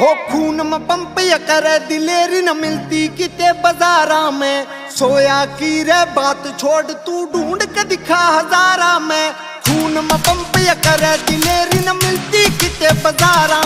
हो खून में पंप या करे दिलेरी न मिलती किते बाजारा में। सोया की रे बात छोड़ तू ढूंढ के दिखा हजारा में। खून में पंप या करे दिलेरी न मिलती किते बाजारा